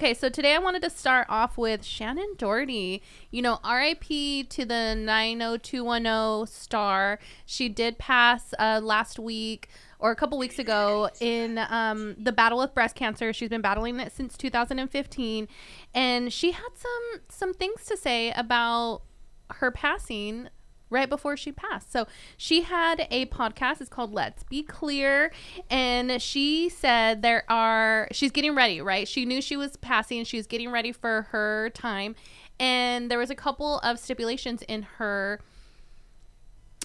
Okay, so today I wanted to start off with Shannen Doherty. You know, RIP to the 90210 star. She did pass uh, last week or a couple weeks ago in um, the battle with breast cancer. She's been battling it since 2015, and she had some some things to say about her passing right before she passed. So she had a podcast. It's called Let's Be Clear. And she said there are, she's getting ready, right? She knew she was passing. She was getting ready for her time. And there was a couple of stipulations in her,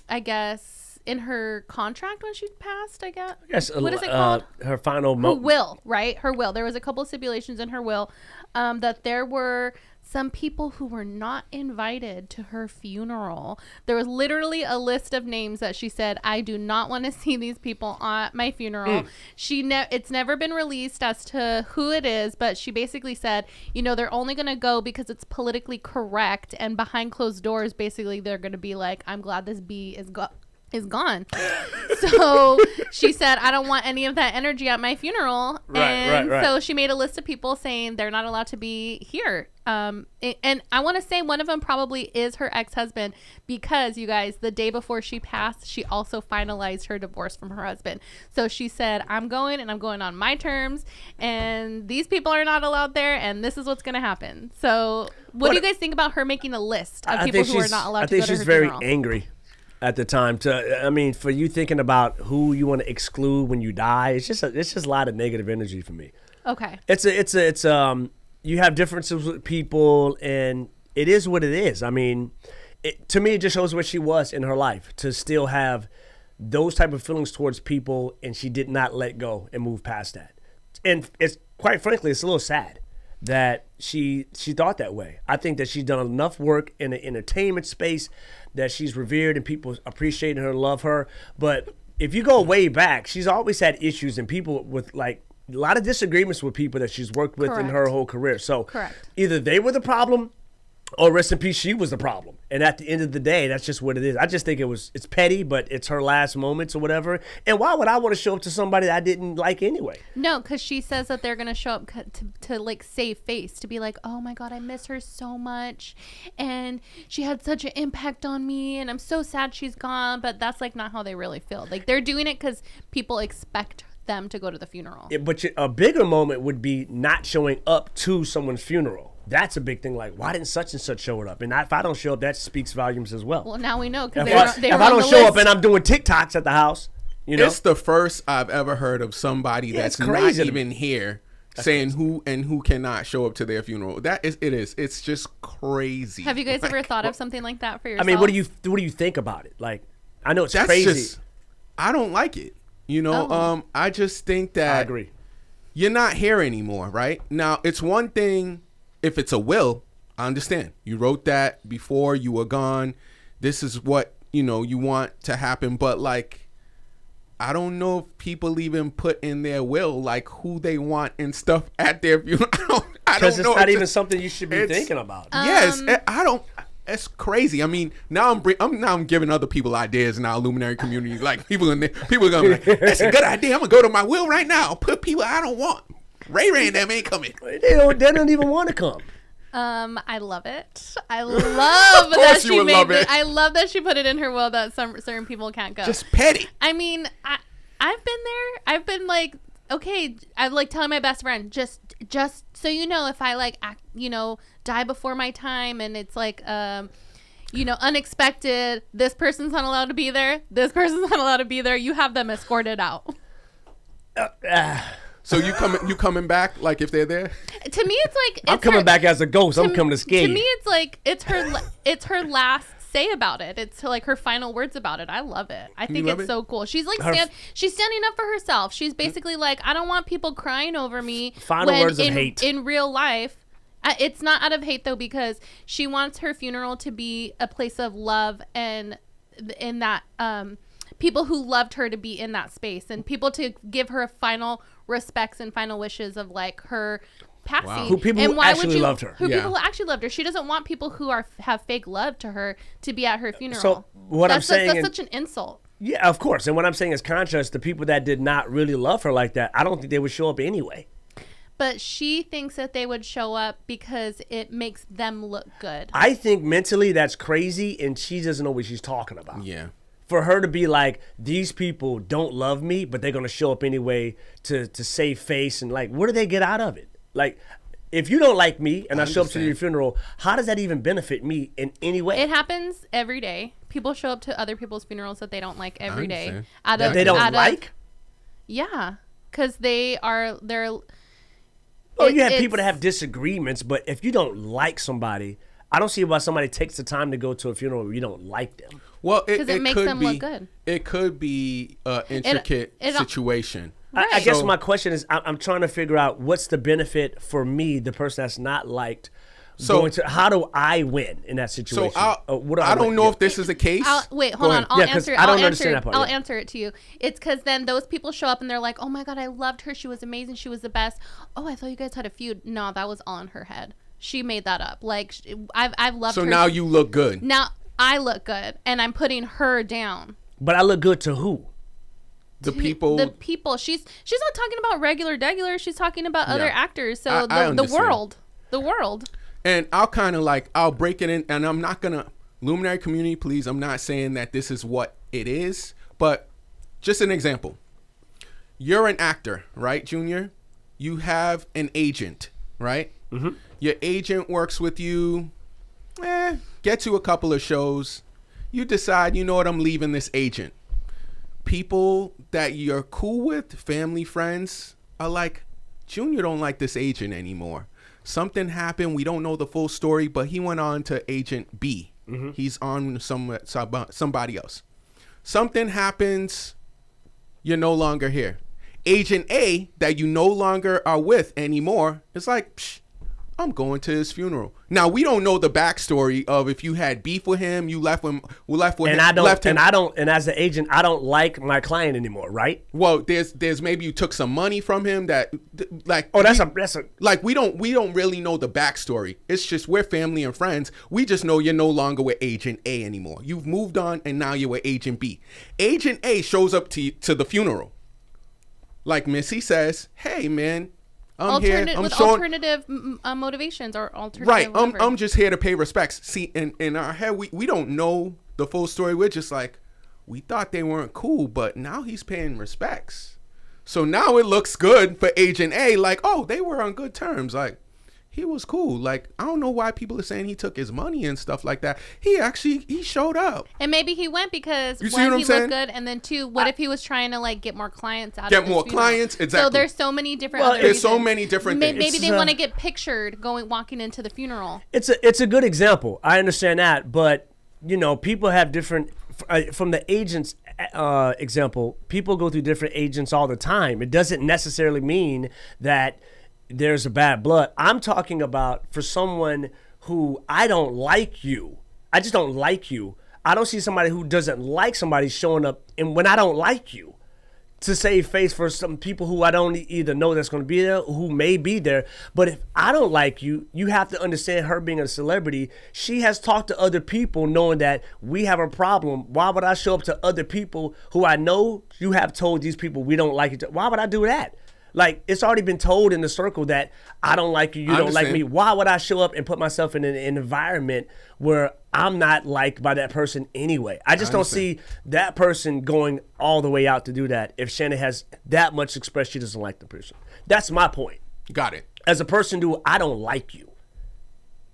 I guess, in her contract when she passed, I guess. Yes, What is it uh, called? her final her will, right? Her will. There was a couple of stipulations in her will um, that there were some people who were not invited to her funeral. There was literally a list of names that she said, "I do not want to see these people at my funeral." Mm. She ne- it's never been released as to who it is, but she basically said, you know, they're only going to go because it's politically correct and behind closed doors basically they're going to be like, "I'm glad this bee is go- is gone." so she said, I don't want any of that energy at my funeral. Right, and right, right. so she made a list of people saying they're not allowed to be here. Um, and I want to say one of them probably is her ex husband because you guys, the day before she passed, she also finalized her divorce from her husband. So she said, I'm going and I'm going on my terms, and these people are not allowed there, and this is what's going to happen. So, what, What- do you guys think about her making a list of I people who are not allowed I to think go to she's very funeral? angry at the time. To I mean, for you thinking about who you want to exclude when you die, it's just a, it's just a lot of negative energy for me. Okay. It's a it's a it's um you have differences with people and it is what it is. I mean, it, to me it just shows where she was in her life to still have those type of feelings towards people and she did not let go and move past that. And it's quite frankly it's a little sad that she she thought that way. I think that she's done enough work in the entertainment space that she's revered and people appreciate her, love her. But if you go way back, she's always had issues and people with like a lot of disagreements with people that she's worked with in her whole career. So Correct. either they were the problem or rest in peace, she was the problem. And at the end of the day, that's just what it is. I just think it was it's petty, but it's her last moments or whatever. And why would I want to show up to somebody that I didn't like anyway? No, because she says that they're gonna show up to, to like save face, to be like, oh my god, I miss her so much, and she had such an impact on me, and I'm so sad she's gone. But that's like not how they really feel. Like they're doing it because people expect them to go to the funeral. Yeah, but a bigger moment would be not showing up to someone's funeral. That's a big thing. Like, why didn't such and such show it up? And if I don't show up, that speaks volumes as well. Well, now we know because if they, I, were, they if were I don't the show up and I'm doing TikToks at the house, you know, It's the first I've ever heard of somebody Yeah, that's it's not crazy even here saying who and who cannot show up to their funeral. That is, it is. It's just crazy. Have you guys ever Like, thought of something like that for yourself? I mean, what do you what do you think about it? Like, I know it's That's crazy. just. I don't like it. You know. Oh. Um. I just think that I agree. you're not here anymore, right? Now, it's one thing if it's a will, I understand. You wrote that before you were gone. This is what, you know, you want to happen, but like I don't know if people even put in their will like who they want and stuff at their funeral. I don't, I Because don't it's not It even just- something you should be thinking about. Yes, Um, I- I don't. It's crazy. I mean, now I'm I'm now I'm giving other people ideas in our luminary community. Like people in there, people are gonna be like, "That's a good idea. I'm gonna go to my will right now. Put people I don't want. Ray Ray and them ain't coming. they don't. They don't even want to come. Um, I love it. I love that she would made love it. it. I love that she put it in her will that some certain people can't go. Just petty. I mean, I I've been there. I've been like, okay, I'm like telling my best friend, just just so you know, if I like, act, you know, die before my time, and it's like, um, you know, unexpected. This person's not allowed to be there. This person's not allowed to be there. You have them escorted out. So you coming you coming back like if they're there? to me, it's like I'm coming her- back as a ghost. I'm coming to scare To you. me, it's like it's her. it's her last say about it. It's like her final words about it. I love it. I think it's it? so cool. She's like stand. She's standing up for herself. She's basically like, I don't want people crying over me. Final words of in, hate. in real life. It's not out of hate though, because she wants her funeral to be a place of love and in that um, people who loved her to be in that space and people to give her final respects and final wishes of like her passing. Who- people and who why actually would you, loved her. Who Yeah. people who actually loved her. She doesn't want people who are have fake love to her to be at her funeral. So, what I'm that's, saying that's, in- that's such an insult. Yeah, of course. And what I'm saying is contrast, the people that did not really love her like that, I don't think they would show up anyway. but she thinks that they would show up because it makes them look good. I think mentally that's crazy, and she doesn't know what she's talking about. Yeah. For her to be like, these people don't love me, but they're gonna show up anyway to to save face, and like, what do they get out of it? Like, if you don't like me and I, show up to your funeral, how does that even benefit me in any way? It happens every day. People show up to other people's funerals that they don't like every day. understand. Out That of they don't out of- like. yeah, because they are they're. Oh, it- you have people that have disagreements, but if you don't like somebody, I don't see why somebody takes the time to go to a funeral where you don't like them. Well, it, 'Cause it makes could them be, look good. It could be an intricate it- situation. I, I guess So- my question is, I'm, I'm trying to figure out what's the benefit for me, the person that's not liked. So- going to, how do I win in that So situation? I'll, Uh, what do I don't win? know Yeah. if this is the case. I'll, wait, hold on. I'll Yeah, 'cause answer. it. I don't I'll understand answer. that part, I'll yeah. answer it to you. It's because then those people show up and they're like, "Oh my god, I loved her. She was amazing. She was the best." Oh, I thought you guys had a feud. No, that was all in her head. She made that up. Like I've I've loved her. So her. now you look good. now I look good, and I'm putting her down. But I look good to who? The people. the people. She's she's not talking about regular regular. She's talking about other Yeah. actors. So I- the I the world, the world. and I'll kind of like I'll break it in, and I'm not gonna luminary community. Please, I'm not saying that this is what it is, but just an example. You're an actor, right, Junior? You have an agent, right? Mm-hmm. Your agent works with you. Eh, gets you a couple of shows. You decide, you know what, I'm leaving this agent. People that you're cool with, family, friends, are like, Junior don't like this agent anymore. Something happened. We don't know the full story, but he went on to Agent B. Mm-hmm. He's on some some- somebody else. Something happens. You're no longer here. Agent A that you no longer are with anymore It's like, Psh, I'm going to his funeral. Now we don't know the backstory of if you had beef with him, you left him, we left with And him, I don't. left him. And I don't. And as an agent, I don't like my client anymore. Right? well, there's there's maybe you took some money from him that like Oh, that's we- a that's a. like we don't we don't really know the backstory. It's just we're family and friends. We just know you're no longer with Agent A anymore. You've moved on and now you're with Agent B. Agent A shows up to to the funeral. Like Missy says, "Hey man, I'm here. I'm with showing alternative uh, motivations or alternative. right. I'm. I'm just here to pay respects." See, in in our head, we we don't know the full story. We're just like, we thought they weren't cool, but now he's paying respects. So now it looks good for Agent A. Like, oh, they were on good terms. Like, he was cool. Like, I don't know why people are saying he took his money and stuff like that. He actually he showed up. And maybe he went because You see one, what I'm he saying? looked good, and then two, what if he was trying to like get more clients out Get of more funeral? clients, So exactly. there's so many different. Well, other There's so many different May- things. Maybe they It's, uh, want to get pictured going walking into the funeral. It's a it's a good example. I understand that, but you know, people have different. uh, From the agents uh, example, people go through different agents all the time. It doesn't necessarily mean that there's a bad blood. I'm talking about for someone who I don't like you. I just don't like you. I don't see somebody who doesn't like somebody showing up, and when I don't like you to save face for some people who I don't either know that's going to be there, or who may be there. But if I don't like you, you have to understand her being a celebrity. She has talked to other people knowing that we have a problem. Why would I show up to other people who I know you have told these people we don't like each other? Why would I do that? Like it's already been told in the circle that I don't like you, you I don't like me. Why would I show up and put myself in an, an environment where I'm not liked by that person anyway? I just don't see that person going all the way out to do that if Shannen has that much expressed she doesn't like the person. That's my point. Got it. As a person do I don't like you.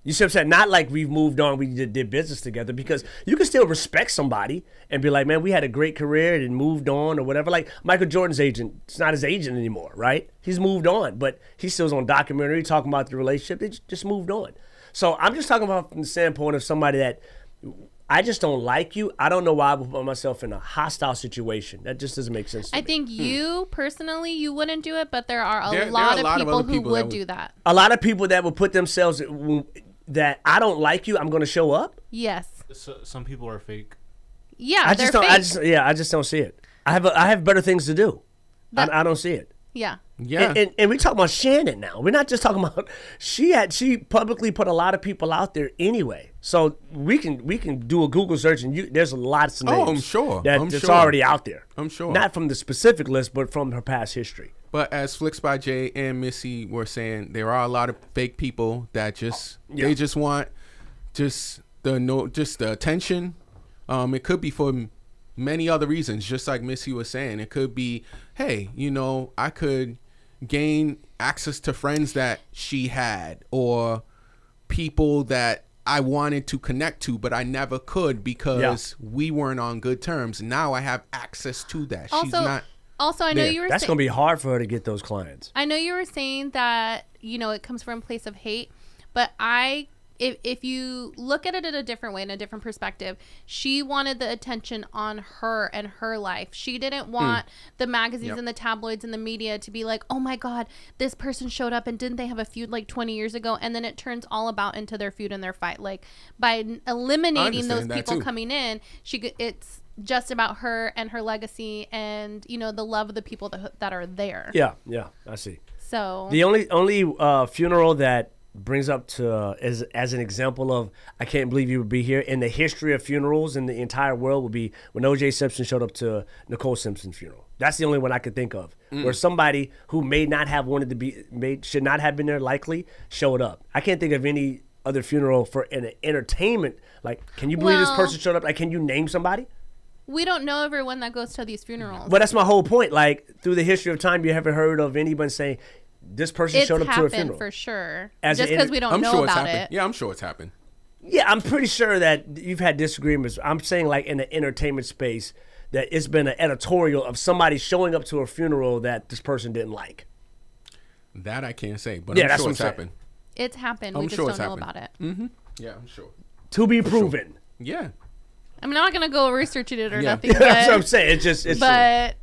You see what I'm saying? Not like we've moved on, we did, did business together, because you can still respect somebody and be like, man, we had a great career and moved on or whatever. Like Michael Jordan's agent, it's not his agent anymore, right? He's moved on, but he still's on documentary talking about the relationship. They just moved on. So I'm just talking about from the standpoint of somebody that I just don't like you. I don't know why I would put myself in a hostile situation. That just doesn't make sense. To I me. think hmm. you personally you wouldn't do it, but there are a, There- there are lot, a of lot of people other who would would- do that. a lot of people that would put themselves that I don't like you, I'm going to show up. Yes. So, some people are fake. Yeah, I just don't. fake. I just yeah. I just don't see it. I have a, I have better things to do. That- I, I don't see it. yeah. Yeah. And, and, and we talk about Shannen now. We're not just talking about she had she publicly put a lot of people out there anyway. So we can we can do a Google search and you there's lots of names. Oh, I'm sure. that I'm it's sure. already out there. I'm sure. Not from the specific list, but from her past history. But as Flicks by Jay and Missy were saying, there are a lot of fake people that just Yeah. they just want just the no just the attention. Um, it could be for many other reasons, just like Missy was saying. It could be, hey, you know, I could gain access to friends that she had or people that I wanted to connect to, but I never could because we weren't on good terms. Now I have access to that. She's not. Also, I know Yeah, you were saying that's gonna be hard for her to get those clients. I know you were saying that you know it comes from a place of hate, but I if if you look at it in a different way, in a different perspective, she wanted the attention on her and her life. She didn't hmm. want the magazines Yep. and the tabloids and the media to be like, "Oh my god, this person showed up and didn't they have a feud like 20 years ago?" And then it turns all about into their feud and their fight. Like by eliminating those people coming in, she it's just about her and her legacy and you know the love of the people that that are there. Yeah, yeah, I see. So The only only uh, funeral that brings up to uh, as as an example of I can't believe you would be here in the history of funerals in the entire world would be when O.J. Simpson showed up to Nicole Simpson's funeral. That's the only one I could think of where somebody who may not have wanted to be made should not have been there likely showed up. I can't think of any other funeral for an entertainment. Like, can you believe this person showed up? Like, can you name somebody? We don't know everyone that goes to these funerals. But that's my whole point. Like through the history of time, you haven't heard of anyone saying this person it's showed up to a funeral. for sure. As Just because we don't I'm know sure it's about happened. it. Yeah, I'm sure it's happened. Yeah, I'm pretty sure that you've had disagreements. I'm saying like in the entertainment space that it's been an editorial of somebody showing up to a funeral that this person didn't like. That I can't say, but Yeah, I'm that's sure what it's saying. happened. It's happened. I'm we just sure don't it's know happened. about it. Mm-hmm. Yeah, I'm sure. To be proven. Yeah. I mean, I'm not gonna go researching it or Yeah. nothing, that's what I'm saying. It's just it's but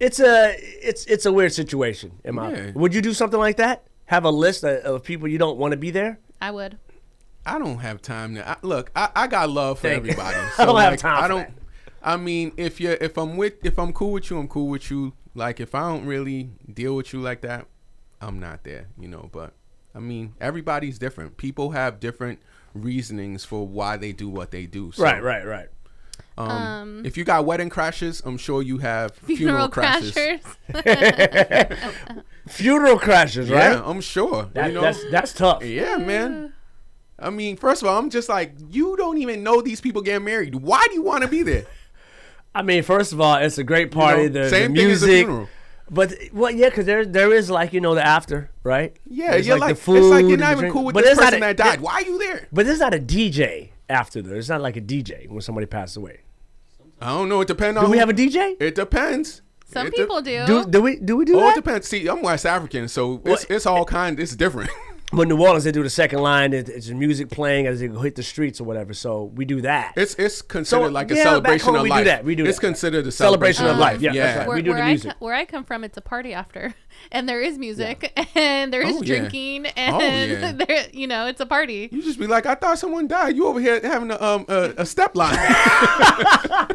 it's a it's it's a weird situation. Am my Yeah. would you do something like that? Have a list of, of people you don't want to be there? I would. I don't have time to I, look. I, I got love for Thank- everybody. I don't have time I don't. that. I mean, if you if I'm with if I'm cool with you, I'm cool with you. Like if I don't really deal with you like that, I'm not there. You know. But I mean, everybody's different. People have different reasonings for why they do what they do. So, Right, right, right. Um, Um, if you got wedding crashes, I'm sure you have funeral, Funeral crashes. crashers. Funeral crashes, Yeah, right? I'm sure. That, you know? that's that's tough. Yeah, man. I mean, first of all, I'm just like, you don't even know these people getting married. Why do you want to be there? I mean, first of all, it's a great party. know, the, same the thing as a music, funeral. but well, yeah, because there there is like you know the after, right? Yeah, There's, you're like, the food, it's like you're not even drink. cool with But this there's not person a- that died. Why are you there? But there's not a DJ after there. It's not like a DJ when somebody passed away. I don't know. It depends on. Do we who- have a DJ? It depends. Some It de- people do. Do do we do we do Oh, it that? depends. See, I'm West African, so it's, it's all kind. It's different. But New Orleans, they do the second line. It's music playing as they hit the streets or whatever. So we do that. It's it's considered like a yeah, back celebration home of we do life. that. We do It's that. considered a Celebration celebration, of of life. life. Yeah, Yeah, that's right. where, we do the music. I, where I come from, it's a party after, and there is music, and there is Oh, yeah. drinking, Oh, and yeah. there, you know, it's a party. You just be like, I thought someone died. You over here having a um a, a step line.